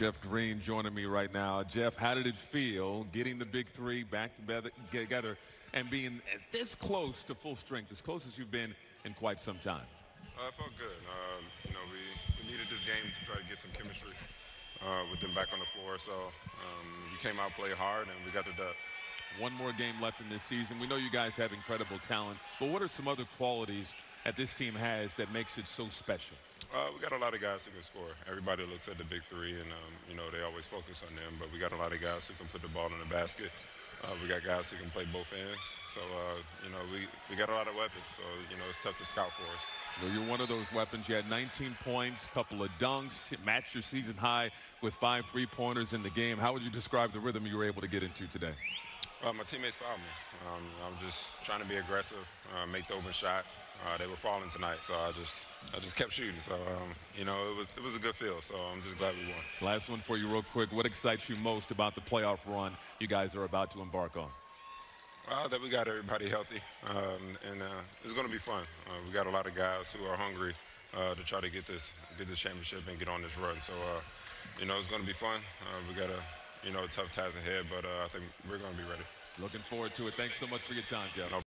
Jeff Green joining me right now. Jeff, how did it feel getting the big three back together and being this close to full strength, as close as you've been in quite some time? Uh, it felt good. Uh, you know, we, we needed this game to try to get some chemistry uh, with them back on the floor. So um, we came out, played hard, and we got the dub. One more game left in this season. We know you guys have incredible talent, but what are some other qualities that this team has that makes it so special? Uh, we got a lot of guys who can score. Everybody looks at the big three, and um, you know they always focus on them. But we got a lot of guys who can put the ball in the basket. Uh, we got guys who can play both ends. So uh, you know we, we got a lot of weapons. So you know it's tough to scout for us. So you're one of those weapons. You had 19 points, couple of dunks, matched your season high with five three-pointers in the game. How would you describe the rhythm you were able to get into today? Uh, my teammates fouled me. Um, I'm just trying to be aggressive, uh, make the open shot. Uh, they were falling tonight, so I just I just kept shooting. So um, you know it was it was a good feel. So I'm just glad we won. Last one for you, real quick. What excites you most about the playoff run you guys are about to embark on? Uh, that we got everybody healthy, um, and uh, it's going to be fun. Uh, we got a lot of guys who are hungry uh, to try to get this get this championship and get on this run. So you know it's going to be fun. we got a you know, tough task ahead, but uh, I think we're going to be ready. Looking forward to it. Thanks so much for your time, Jeff. No